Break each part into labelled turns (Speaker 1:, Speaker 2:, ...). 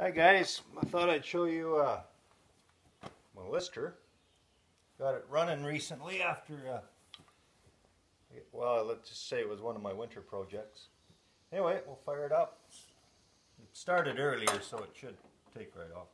Speaker 1: Hi guys, I thought I'd show you uh, my lister. Got it running recently after, uh, well let's just say it was one of my winter projects. Anyway, we'll fire it up. It started earlier so it should take right off.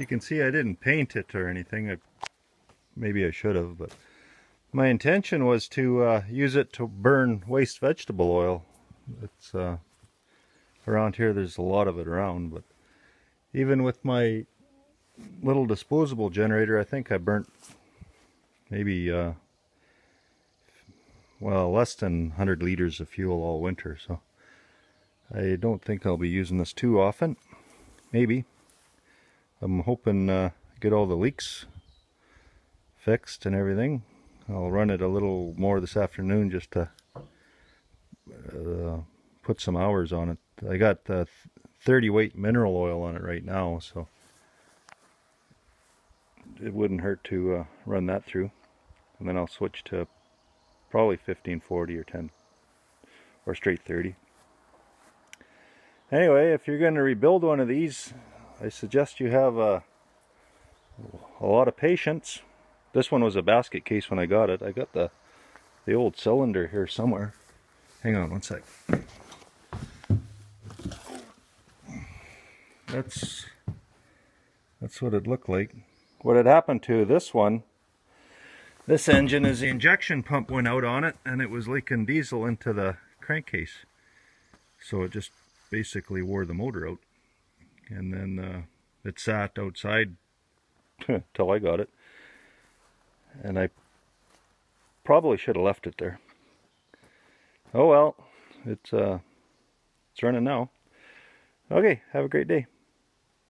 Speaker 1: You can see I didn't paint it or anything. I, maybe I should have, but my intention was to uh, use it to burn waste vegetable oil. It's uh, around here. There's a lot of it around, but even with my little disposable generator, I think I burnt maybe uh, well less than 100 liters of fuel all winter. So I don't think I'll be using this too often. Maybe. I'm hoping uh, get all the leaks fixed and everything. I'll run it a little more this afternoon just to uh, put some hours on it. I got the 30 weight mineral oil on it right now, so it wouldn't hurt to uh, run that through. And then I'll switch to probably 1540 or 10 or straight 30. Anyway, if you're going to rebuild one of these, I suggest you have a, a lot of patience. This one was a basket case when I got it. I got the, the old cylinder here somewhere. Hang on one sec. That's, that's what it looked like. What had happened to this one, this engine is the injection pump went out on it and it was leaking diesel into the crankcase. So it just basically wore the motor out and then uh, it sat outside till I got it. And I probably should have left it there. Oh well, it's uh, it's running now. Okay, have a great day.